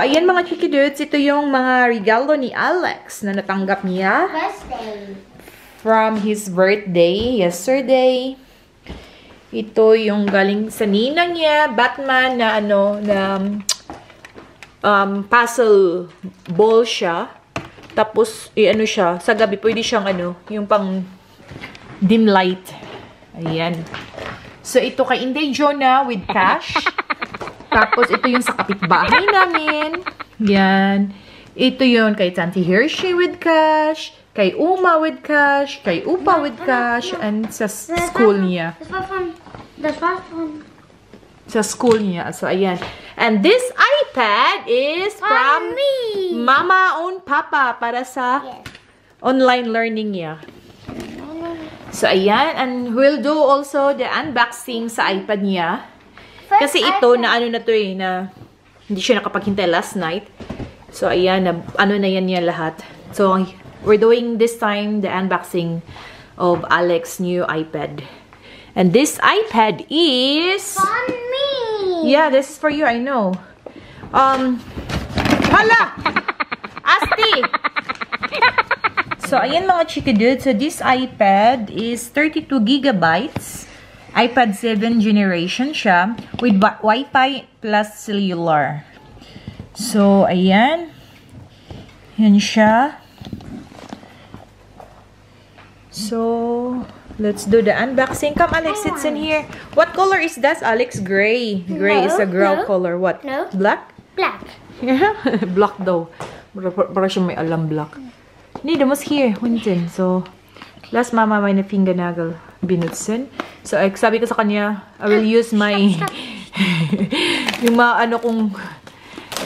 ayan mga chiki dudes, ito yung mga regalo ni Alex na natanggap niya Birthday. from his birthday yesterday. Ito yung galing sa ninang niya, Batman na ano, na um, puzzle ball siya. Tapos, eh, ano siya, sa gabi pwede siyang ano, yung pang dim light. Ayan. So, ito kay Inday Jonah with cash. Tapos, ito yung sa kapitbahay namin. Yan. Ito yung kay Tanti Hershey with cash. Kay Uma with cash. Kay Upa with cash. And sa school niya. Sa school niya. So, ayan. And this iPad is from me. Mama own Papa para sa online learning niya. So, ayan. And we'll do also the unboxing sa iPad niya. First Kasi ito, na ano na to eh, na hindi siya nakapaghintay last night. So, ayan, na, ano na yan niya lahat. So, we're doing this time the unboxing of Alex's new iPad. And this iPad is... Von me. Yeah, this is for you, I know. Um, hala! Asti! So, ayan mga chiki dude. So, this iPad is 32 gigabytes. iPad 7 generation siya with wi- Wi-Fi plus cellular. So, ayan. Yan siya. So, let's do the unboxing. Come, Alex, sits in here. What color is that, Alex? Gray. Gray is a No, girl no, color. What? no. Black? Black. black daw. Para, para siya may alam black. Nee, dat was hier, Hunten. So, last mama na fingernagel binutsen. So, eh, sabi ko sa kanya, I will use my, yung mga ano kong,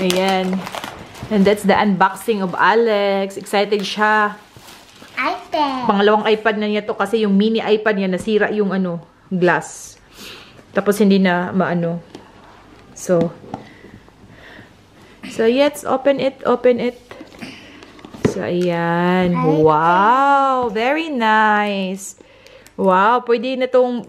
ayan. And that's the unboxing of Alex. Excited siya. iPad. Pangalawang iPad na niya to kasi yung mini iPad niya nasira yung ano, glass. Tapos hindi na maano. So, so let's open it, open it. So, ayan. Wow! Very nice. Wow, pwede na tong,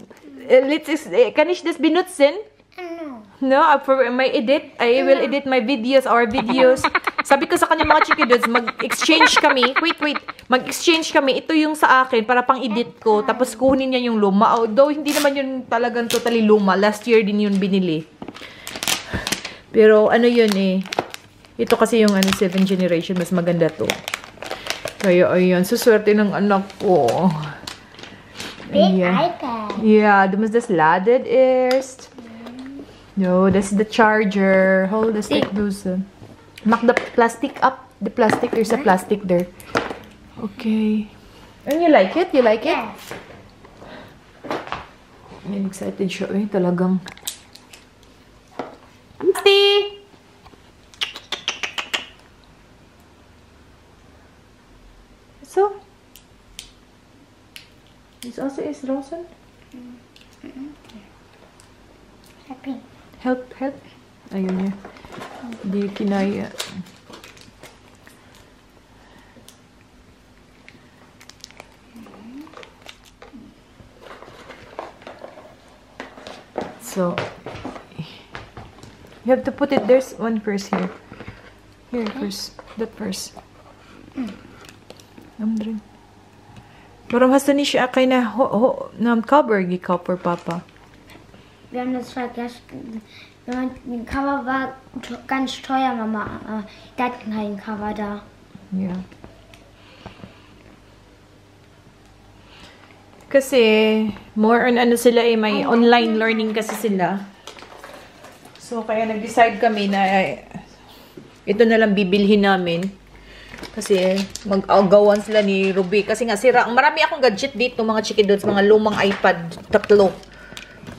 eh, let's, eh, kanish das binutsin? Ano? No, uh, for my edit, I will edit my videos, our videos. Sabi ko sa kanya mga chiki dudes, mag-exchange kami. Wait, wait. Mag-exchange kami. Ito yung sa akin para pang-edit ko. Tapos kunin niya yung luma. Although, hindi naman yun talagang totally luma. Last year din yun binili. Pero, ano yun eh. Ito kasi yung ano, 7 generation. Mas maganda to. Kaya, ayun. Suswerte ng anak ko. Big Ayan. iPad. Ja, du musst das laden erst. No, ist the charger. Hold the stick loose. Mach the plastic up. The plastic, there's a plastic there. Okay. And you like it? You like it? Yes. I'm excited siya eh. Talagang. Auntie! So? This also is Rosen? Happy. Help, help. Ayun niya. Hindi kinaya. So, you have to put it, there's one first here. Here, first. That first. Amdrin. Parang hasta ni siya kay na ho, ho, na cover, gi-cover papa. Wir haben das vergessen. Den Cover war ganz teuer, Mama. Äh, Der hat keinen Cover da. Yeah. Kasi, more on ano sila eh, may online learning kasi sila. So, kaya nag-decide kami na eh, ito na lang bibilhin namin. Kasi, mag-agawan sila ni Ruby. Kasi nga, sira. Marami akong gadget dito, mga chikidods, mga lumang iPad. Tatlo.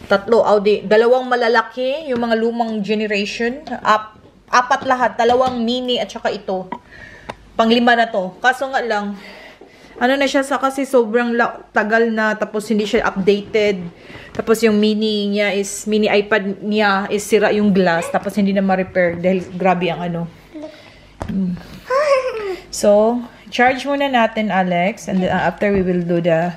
Tatlo. Audi. Dalawang malalaki, yung mga lumang generation. Ap apat lahat. Dalawang mini at saka ito. Panglima na to. Kaso nga lang, ano na siya sa kasi sobrang tagal na tapos hindi siya updated. Tapos yung mini niya is, mini iPad niya is sira yung glass tapos hindi na ma-repair dahil grabe ang ano. Mm. So, charge muna natin Alex and then uh, after we will do the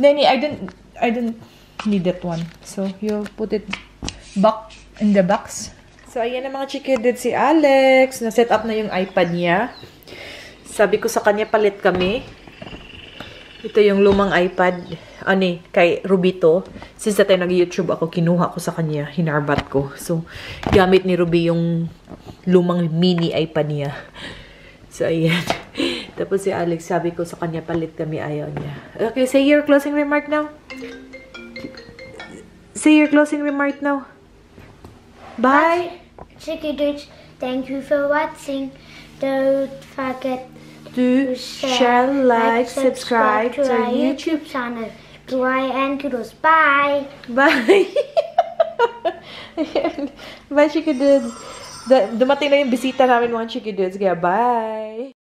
Nani, I didn't I didn't need that one. So, you put it back in the box. So, ayan na mga chikidid si Alex. Na-set up na yung iPad niya. Sabi ko sa kanya, palit kami. Ito yung lumang iPad. Ano eh, kay Rubito. Since na tayo nag-YouTube ako, kinuha ko sa kanya. Hinarbat ko. So, gamit ni Ruby yung lumang mini iPad niya. So, ayan. Tapos si Alex, sabi ko sa kanya, palit kami. Ayaw niya. Okay, say your closing remark now. Say your closing remark now. Bye. Chicky dudes, thank you for watching. Don't forget to share, like, subscribe to our YouTube. channel. Goodbye and kudos. Bye. Bye! Bye, Chiki Dudes. Dumating na yung bisita namin mga Chiki Dudes. Kaya, bye!